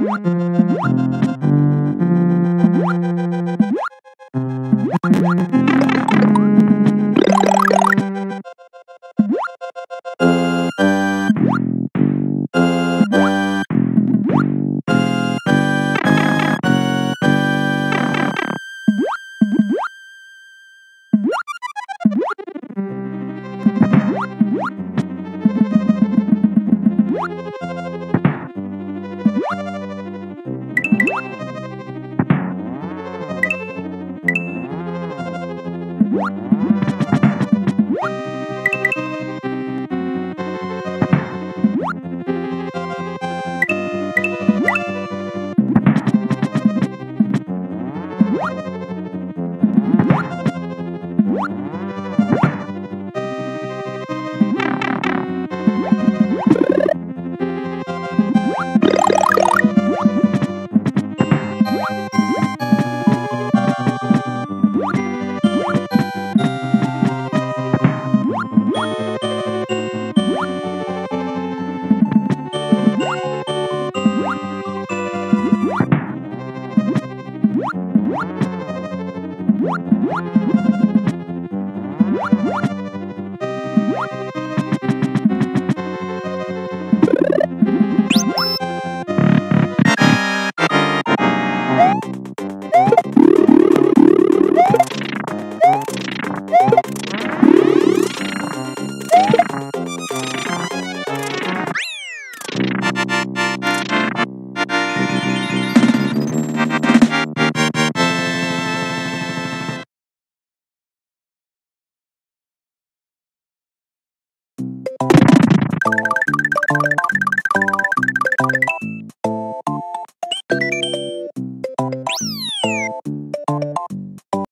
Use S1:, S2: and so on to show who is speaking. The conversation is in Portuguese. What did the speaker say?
S1: Música Woo! What?